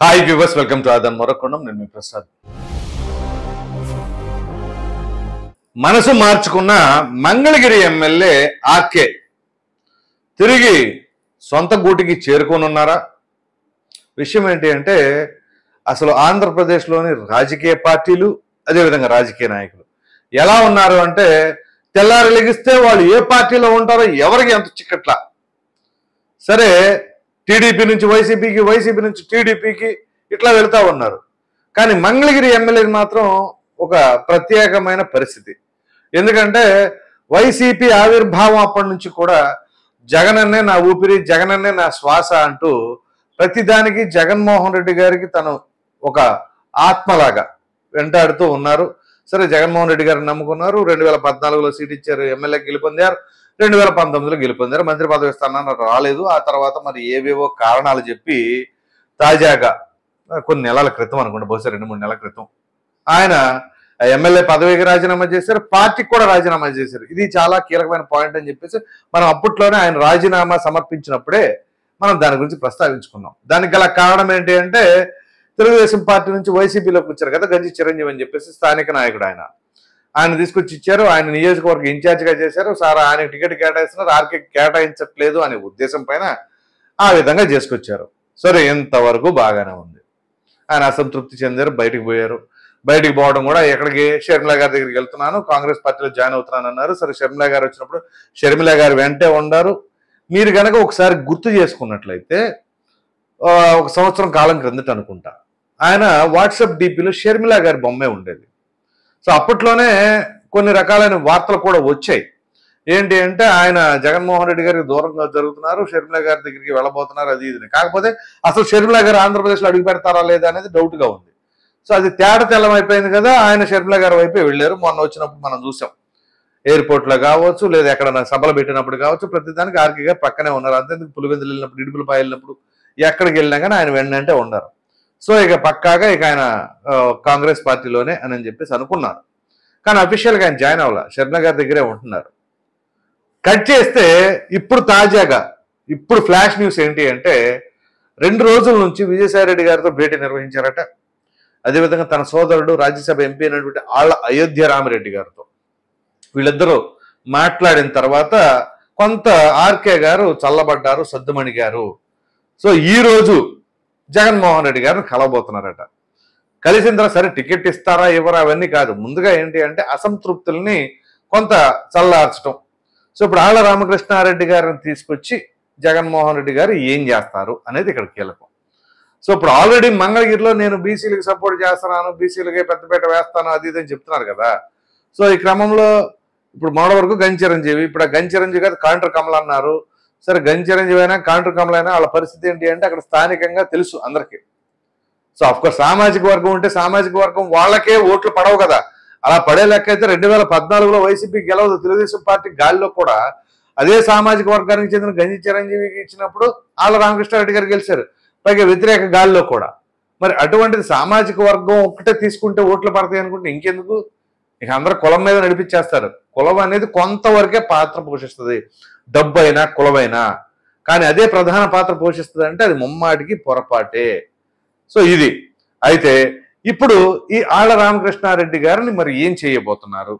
Hi viewers welcome to ఆదన్ మరొకొండం నేను మీ ప్రసాద్ మనసు మార్చుకున్న మంగళగిరి ఎమ్మెల్యే ఆర్కే. తిరిగి సొంత గూటికి చేరుకోనున్నారా? విషయం ఏంటి అంటే అసలు ఆంధ్రప్రదేశ్లోని రాజకీయ పార్టీలు అదేవిధంగా రాజకీయ నాయకులు ఎలా ఉన్నారు అంటే తెల్లారి లెగిస్తే వాళ్ళు ఏ పార్టీలో ఉంటారో ఎవరికి ఎంత చిక్కట్లా? సరే టీడీపీ నుంచి వైసీపీకి వైసీపీ నుంచి టీడీపీకి ఇట్లా వెళ్తా ఉన్నారు. కానీ మంగళగిరి ఎమ్మెల్యేది మాత్రం ఒక ప్రత్యేకమైన పరిస్థితి. ఎందుకంటే వైసీపీ ఆవిర్భావం అప్పటి నుంచి కూడా జగనన్నే నా ఊపిరి జగనన్నే నా శ్వాస అంటూ ప్రతిదానికి జగన్మోహన్ రెడ్డి గారికి తను ఒక ఆత్మలాగా వెంటాడుతూ ఉన్నారు. సరే జగన్మోహన్ రెడ్డి గారిని నమ్ముకున్నారు. రెండు వేల పద్నాలుగులో సీట్ ఇచ్చారు ఎమ్మెల్యే గెలుపొందారు. రెండు వేల పంతొమ్మిదిలో గెలుపొందారు. మంత్రి పదవి స్థానాన్ని రాలేదు. ఆ తర్వాత మరి ఏవేవో కారణాలు చెప్పి తాజాగా కొన్ని నెలల క్రితం అనుకోండి బహుశా రెండు మూడు నెలల క్రితం ఆయన ఎమ్మెల్యే పదవికి రాజీనామా చేశారు. పార్టీకి కూడా రాజీనామా చేశారు. ఇది చాలా కీలకమైన పాయింట్ అని చెప్పేసి మనం అప్పట్లోనే ఆయన రాజీనామా సమర్పించినప్పుడే మనం దాని గురించి ప్రస్తావించుకున్నాం. దానికి గల కారణం ఏంటి అంటే తెలుగుదేశం పార్టీ నుంచి వైసీపీలోకి వచ్చారు కదా గంజి చిరంజీవి అని చెప్పేసి స్థానిక నాయకుడు ఆయన. ఆయన తీసుకొచ్చి ఇచ్చారు ఆయన నియోజకవర్గ ఇన్ఛార్జిగా చేశారు. సార్ ఆయన టికెట్ కేటాయిస్తున్నారు ఆర్కే కేటాయించట్లేదు అనే ఉద్దేశం పైన ఆ విధంగా చేసుకొచ్చారు. సరే ఇంతవరకు బాగానే ఉంది. ఆయన అసంతృప్తి చెందారు బయటికి పోయారు. బయటికి పోవడం కూడా ఎక్కడికి? షర్మిలా గారి దగ్గరికి వెళ్తున్నాను. కాంగ్రెస్ పార్టీలో జాయిన్ అవుతున్నాను అన్నారు. సరే షర్మిలా గారు వచ్చినప్పుడు షర్మిలా గారు వెంటే ఉన్నారు మీరు కనుక ఒకసారి గుర్తు చేసుకున్నట్లయితే ఒక సంవత్సరం కాలం క్రిందట అనుకుంటా ఆయన వాట్సాప్ డీపీలో షర్మిలా గారి బొమ్మే ఉండేది. సో అప్పట్లోనే కొన్ని రకాలైన వార్తలు కూడా వచ్చాయి. ఏంటి అంటే ఆయన జగన్మోహన్ రెడ్డి గారికి దూరంగా జరుగుతున్నారు షర్మిల గారి దగ్గరికి వెళ్ళబోతున్నారు అది ఇది కాకపోతే అసలు షర్మిల గారు ఆంధ్రప్రదేశ్లో అడుగు పెడతారా లేదా అనేది డౌట్గా ఉంది. సో అది తేడ తెల్లం అయిపోయింది కదా ఆయన షర్మిల గారి వైపే వెళ్ళారు. మొన్న వచ్చినప్పుడు మనం చూసాం. ఎయిర్పోర్ట్లో కావచ్చు లేదా ఎక్కడైనా సభలు పెట్టినప్పుడు కావచ్చు ప్రతిదానికి ఆర్కే గారు పక్కనే ఉన్నారు. అంతేందుకు పులివెందులు వెళ్ళినప్పుడు ఇడుపులపై వెళ్ళినప్పుడు ఎక్కడికి వెళ్ళినా కానీ ఆయన వెన్నంటే ఉన్నారు సో ఇక పక్కాగా ఇక ఆయన కాంగ్రెస్ పార్టీలోనే అని చెప్పేసి అనుకున్నారు కానీ అఫీషియల్గా ఆయన జాయిన్ అవ్వాల. షర్మిల గారి దగ్గరే ఉంటున్నారు. కట్ చేస్తే ఇప్పుడు తాజాగా ఇప్పుడు ఫ్లాష్ న్యూస్ ఏంటి అంటే రెండు రోజుల నుంచి విజయసాయి రెడ్డి గారితో భేటీ నిర్వహించారట. అదేవిధంగా తన సోదరుడు రాజ్యసభ ఎంపీ అయినటువంటి ఆళ్ళ అయోధ్య రామిరెడ్డి గారితో. వీళ్ళిద్దరూ మాట్లాడిన తర్వాత కొంత ఆర్కే గారు చల్లబడ్డారు సద్దుమణి గారు. సో ఈ రోజు జగన్మోహన్ రెడ్డి గారిని కలవబోతున్నారట. కలిసిన తర్వాత సరే టికెట్ ఇస్తారా ఇవ్వరా అవన్నీ కాదు. ముందుగా ఏంటి అంటే అసంతృప్తుల్ని కొంత చల్లార్చడం సో ఇప్పుడు ఆళ్ళ రామకృష్ణారెడ్డి గారిని తీసుకొచ్చి జగన్మోహన్ రెడ్డి గారు ఏం చేస్తారు అనేది ఇక్కడ కీలకం. సో ఇప్పుడు ఆల్రెడీ మంగళగిరిలో నేను బీసీలకు సపోర్ట్ చేస్తున్నాను బీసీలకే పెద్దపేట వేస్తాను అది ఇది అని చెప్తున్నారు కదా. సో ఈ క్రమంలో ఇప్పుడు మొదటి వరకు గంచిరంజీవి ఇప్పుడు ఆ గంచిరంజీవి గారు కాంట్ర కమల అన్నారు. సరే గంచిరంజీవి అయినా కాంట్ర కమల వాళ్ళ పరిస్థితి ఏంటి అంటే అక్కడ స్థానికంగా తెలుసు అందరికీ. సో అఫ్కోర్స్ సామాజిక వర్గం ఉంటే సామాజిక వర్గం వాళ్ళకే ఓట్లు పడవు కదా. అలా పడే లెక్క అయితే రెండు వేల పద్నాలుగులో వైసీపీ గెలవదు. తెలుగుదేశం పార్టీ గాలిలో కూడా అదే సామాజిక వర్గానికి చెందిన గంజి చిరంజీవికి ఇచ్చినప్పుడు ఆళ్ళ రామకృష్ణారెడ్డి గారు గెలిచారు. పైగా వ్యతిరేక గాలిలో కూడా. మరి అటువంటిది సామాజిక వర్గం ఒక్కటే తీసుకుంటే ఓట్లు పడతాయి అనుకుంటే ఇంకెందుకు? ఇక అందరూ కులం మీద నడిపించేస్తారు. కులం అనేది కొంతవరకే పాత్ర పోషిస్తుంది. డబ్బైనా కులమైనా. కానీ అదే ప్రధాన పాత్ర పోషిస్తుంది అంటే అది ముమ్మాటికి పొరపాటే. సో ఇది. అయితే ఇప్పుడు ఈ ఆళ్ళ రామకృష్ణారెడ్డి గారిని మరి ఏం చేయబోతున్నారు?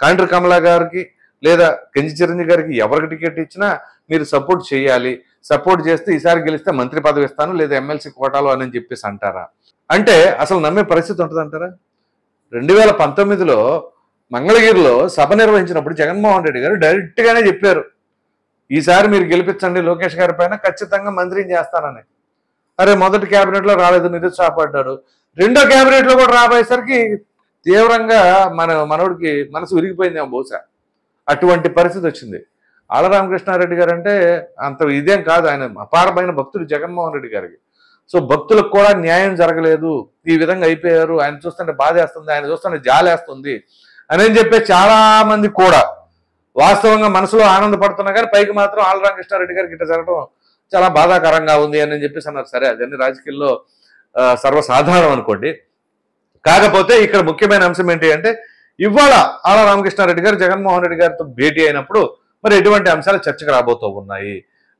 కాండ్రి కమలా గారికి లేదా కెంజి చిరంజీవి గారికి ఎవరికి టికెట్ ఇచ్చినా మీరు సపోర్ట్ చేయాలి. సపోర్ట్ చేస్తే ఈసారి గెలిస్తే మంత్రి పదవి ఇస్తాను లేదా ఎమ్మెల్సీ కోటాలు అని చెప్పేసి అంటారా? అంటే అసలు నమ్మే పరిస్థితి ఉంటుందంటారా? రెండు వేల పంతొమ్మిదిలో మంగళగిరిలో సభ నిర్వహించినప్పుడు జగన్మోహన్ రెడ్డి గారు డైరెక్ట్గానే చెప్పారు ఈసారి మీరు గెలిపించండి లోకేష్ గారి పైన ఖచ్చితంగా మంత్రిని చేస్తానని. అరే మొదటి క్యాబినెట్లో రాలేదు నిరుత్సాహపడ్డాడు రెండో క్యాబినెట్లో కూడా రాబోయేసరికి తీవ్రంగా మన మనోడికి మనసు విరిగిపోయిందేమో బహుశా. అటువంటి పరిస్థితి వచ్చింది. ఆళ్ళ రామకృష్ణారెడ్డి గారు అంటే అంత ఇదేం కాదు ఆయన అపారమైన భక్తుడు జగన్మోహన్ రెడ్డి గారికి. సో భక్తులకు కూడా న్యాయం జరగలేదు. ఈ విధంగా అయిపోయారు. ఆయన చూస్తుంటే బాధేస్తుంది ఆయన చూస్తుంటే జాలేస్తుంది. అని చెప్పి చాలా మంది కూడా వాస్తవంగా మనసులో ఆనందపడుతున్నా కానీ పైకి మాత్రం ఆళ్ళ రామకృష్ణారెడ్డి గారికి ఇట్లా జరగడం చాలా బాధాకరంగా ఉంది అని చెప్పేసి అన్నారు. సరే అదన్నీ రాజకీయాల్లో సర్వసాధారణం అనుకోండి. కాకపోతే ఇక్కడ ముఖ్యమైన అంశం ఏంటి అంటే ఇవాళ ఆళ్ళ రామకృష్ణారెడ్డి గారు జగన్మోహన్ రెడ్డి గారితో భేటీ అయినప్పుడు మరి ఎటువంటి అంశాలు చర్చకు రాబోతూ ఉన్నాయి?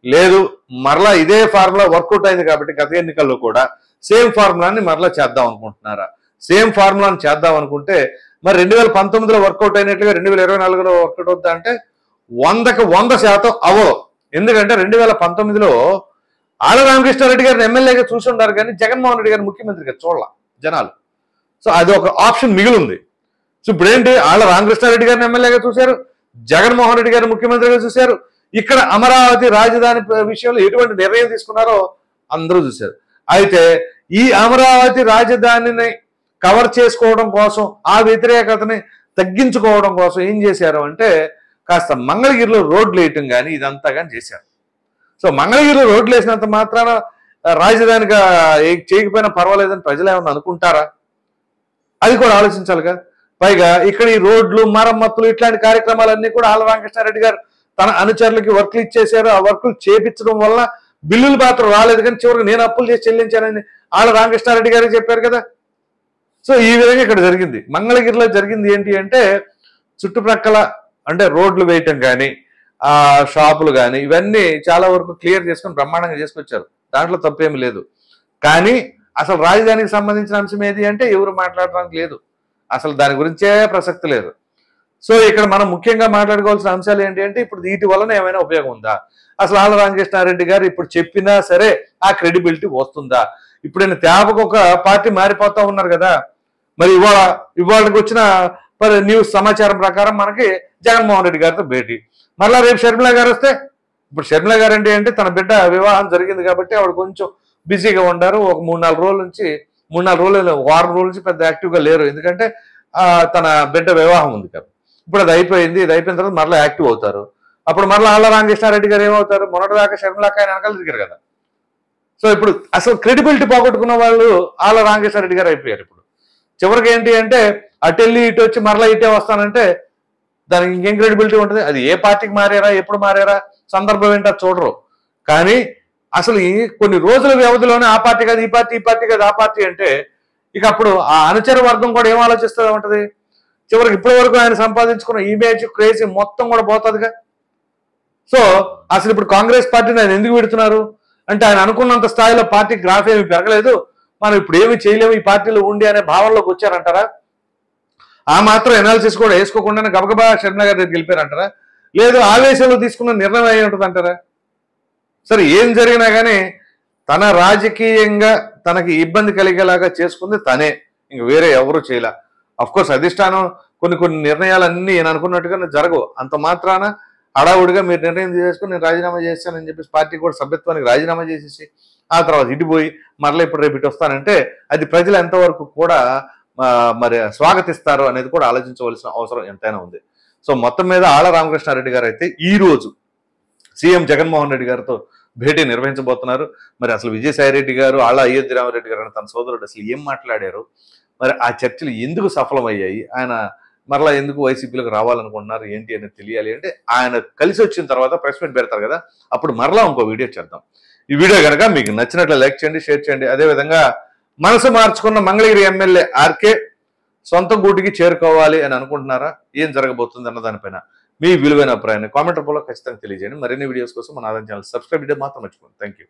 లేదు మరలా ఇదే ఫార్ములా వర్కౌట్ అయింది కాబట్టి గత ఎన్నికల్లో కూడా సేమ్ ఫార్ములాని మరలా చేద్దాం అనుకుంటున్నారా? సేమ్ ఫార్ములాని చేద్దాం అనుకుంటే మరి రెండు వేల పంతొమ్మిదిలో వర్కౌట్ అయినట్లుగా రెండు వేల ఇరవై నాలుగులో వర్కౌట్ అవుతా అంటే వందకి వంద శాతం అవ్వదు. ఎందుకంటే రెండు వేల పంతొమ్మిదిలో ఆళ్ళ రామకృష్ణారెడ్డి గారిని ఎమ్మెల్యేగా చూసి ఉండారు కానీ జగన్మోహన్ రెడ్డి గారిని ముఖ్యమంత్రిగా చూడాల జనాలు. సో అది ఒక ఆప్షన్ మిగిలి ఉంది సో ఇప్పుడేంటి ఆళ్ళ రామకృష్ణారెడ్డి గారిని ఎమ్మెల్యేగా చూశారు జగన్మోహన్ రెడ్డి గారిని ముఖ్యమంత్రిగా చూశారు ఇక్కడ అమరావతి రాజధాని విషయంలో ఎటువంటి నిర్ణయం తీసుకున్నారో అందరూ చూశారు. అయితే ఈ అమరావతి రాజధానిని కవర్ చేసుకోవడం కోసం ఆ వ్యతిరేకతని తగ్గించుకోవడం కోసం ఏం చేశారు అంటే కాస్త మంగళగిరిలో రోడ్లు వేయటం కానీ ఇదంతా కానీ చేశారు. సో మంగళగిరిలో రోడ్లు వేసినంత మాత్రాన రాజధానిగా చేయకపోయినా పర్వాలేదని ప్రజలు ఏమన్నా అనుకుంటారా? అది కూడా ఆలోచించాలిగా పైగా ఇక్కడ ఈ రోడ్లు మరమ్మతులు ఇట్లాంటి కార్యక్రమాలన్నీ కూడా ఆళ్ళ వెంకటరెడ్డి గారు తన అనుచరులకి వర్క్లు ఇచ్చేశారు. ఆ వర్కులు చేపించడం వల్ల బిల్లులు మాత్రం రాలేదు కానీ చివరికి నేను అప్పులు చేసి చెల్లించానని ఆళ్ళ రామకృష్ణారెడ్డి గారే చెప్పారు కదా. సో ఈ విధంగా ఇక్కడ జరిగింది. మంగళగిరిలో జరిగింది ఏంటి అంటే చుట్టుప్రక్కల అంటే రోడ్లు వేయటం కానీ ఆ షాపులు కానీ ఇవన్నీ చాలా వరకు క్లియర్ చేసుకొని బ్రహ్మాండంగా చేసుకొచ్చారు. దాంట్లో తప్పేమీ లేదు. కానీ అసలు రాజధానికి సంబంధించిన అంశం ఏది అంటే ఎవరు మాట్లాడడానికి లేదు. అసలు దాని గురించే ప్రసక్తి లేదు. సో ఇక్కడ మనం ముఖ్యంగా మాట్లాడుకోవాల్సిన అంశాలు ఏంటి అంటే ఇప్పుడు వీటి వలన ఏమైనా ఉపయోగం ఉందా? అసలు ఆళ్ళ రామకృష్ణారెడ్డి గారు ఇప్పుడు చెప్పినా సరే ఆ క్రెడిబిలిటీ వస్తుందా? ఇప్పుడు ఆయన తేపకు ఒక పార్టీ మారిపోతా ఉన్నారు కదా. మరి ఇవాళ ఇవాళకి వచ్చిన మరి న్యూస్ సమాచారం ప్రకారం మనకి జగన్మోహన్ రెడ్డి గారితో భేటీ. మరలా రేపు షర్మిల గారు వస్తే ఇప్పుడు షర్మిల గారు అంటే తన బిడ్డ వివాహం జరిగింది కాబట్టి ఆవిడ కొంచెం బిజీగా ఉండారు. ఒక మూడు నాలుగు రోజుల నుంచి మూడు నాలుగు రోజులు వారం రోజుల నుంచి పెద్ద యాక్టివ్గా లేరు. ఎందుకంటే తన బిడ్డ వివాహం ఉంది కదా. ఇప్పుడు అది అయిపోయింది ఇది అయిపోయిన తర్వాత మరలా యాక్టివ్ అవుతారు. అప్పుడు మరలా ఆళ్ళ రామకృష్ణారెడ్డి గారు ఏమవుతారు? మొన్నటిదాకా షర్మిలాక ఆయన వెనకాల తిరిగారు కదా. సో ఇప్పుడు అసలు క్రెడిబిలిటీ పోగొట్టుకున్న వాళ్ళు ఆళ్ళ రామకృష్ణారెడ్డి గారు అయిపోయారు ఇప్పుడు. చివరికి ఏంటి అంటే అటు ఇటు వచ్చి మరలా ఇటే వస్తానంటే దానికి ఇంకేం క్రెడిబిలిటీ ఉంటుంది? అది ఏ పార్టీకి మారారా? ఎప్పుడు మారారా? సందర్భం ఏంటో చూడరు. కానీ అసలు ఈ కొన్ని రోజుల వ్యవధిలోనే ఆ పార్టీ కాదు ఈ పార్టీ ఈ పార్టీ కాదు ఆ పార్టీ అంటే ఇక అప్పుడు ఆ అనుచర వర్గం కూడా ఏం ఆలోచిస్తూ ఉంటుంది చివరికి ఇప్పటి వరకు ఆయన సంపాదించుకున్న ఇమేజ్ క్రేజీ మొత్తం కూడా పోతుందిగా. సో అసలు ఇప్పుడు కాంగ్రెస్ పార్టీని ఆయన ఎందుకు పెడుతున్నారు అంటే ఆయన అనుకున్నంత స్థాయిలో పార్టీ గ్రాఫ్ ఏమి పెరగలేదు. మనం ఇప్పుడు ఏమి చేయలేము ఈ పార్టీలో ఉండి అనే భావనలోకి వచ్చారంటారా? ఆ మాత్రం ఎనాలిసిస్ కూడా వేసుకోకుండానే గబగబా షర్మిల గారి దగ్గరికి వెళ్ళిపోయారంటారా? లేదు ఆవేశంలో తీసుకున్న నిర్ణయం అయి ఉంటుంది అంటారా సరే ఏం జరిగినా కానీ తన రాజకీయంగా తనకి ఇబ్బంది కలిగేలాగా చేసుకుంది తనే. ఇంక వేరే ఎవరు చేయలే. అఫ్ కోర్స్ అధిష్టానం కొన్ని కొన్ని నిర్ణయాలన్నీ నేను అనుకున్నట్టుగా జరగవు. అంత మాత్రాన హడావుడిగా మీరు నిర్ణయం చేసుకుని నేను రాజీనామా చేస్తానని చెప్పేసి పార్టీ కూడా సభ్యత్వానికి రాజీనామా చేసేసి ఆ తర్వాత ఇటుపోయి మరలా ఇప్పుడు రేపు ఇటు వస్తానంటే అది ప్రజలు ఎంతవరకు కూడా మరి స్వాగతిస్తారు అనేది కూడా ఆలోచించవలసిన అవసరం ఎంతైనా ఉంది. సో మొత్తం మీద ఆళ్ళ రామకృష్ణారెడ్డి గారు అయితే ఈ రోజు సీఎం జగన్మోహన్ రెడ్డి గారితో భేటీ నిర్వహించబోతున్నారు. మరి అసలు విజయసాయి రెడ్డి గారు ఆళ్ళ అయోధ్య రామరెడ్డి గారు తన సోదరుడు అసలు ఏం మాట్లాడారు? మరి ఆ చర్చలు ఎందుకు సఫలమయ్యాయి? ఆయన మరలా ఎందుకు వైసీపీలకు రావాలనుకుంటున్నారు? ఏంటి అనేది తెలియాలి అంటే ఆయన కలిసి వచ్చిన తర్వాత ప్రెస్ మీట్ పెడతారు కదా అప్పుడు మరలా ఇంకో వీడియో చేద్దాం. ఈ వీడియో కనుక మీకు నచ్చినట్లు లైక్ చేయండి షేర్ చేయండి. అదేవిధంగా మనసు మార్చుకున్న మంగళగిరి ఎమ్మెల్యే ఆర్కే సొంత గూటికి చేరుకోవాలి అని అనుకుంటున్నారా? ఏం జరగబోతుంది అన్న దానిపైన మీ విలువైన అభిప్రాయాన్ని కామెంట్ రూపంలో ఖచ్చితంగా తెలియజేయండి. మరిన్ని వీడియోస్ కోసం మన ఆదాయం ఛానల్ సబ్స్క్రైబ్ చేయడం మాత్రం మర్చిపోండి థ్యాంక్ యూ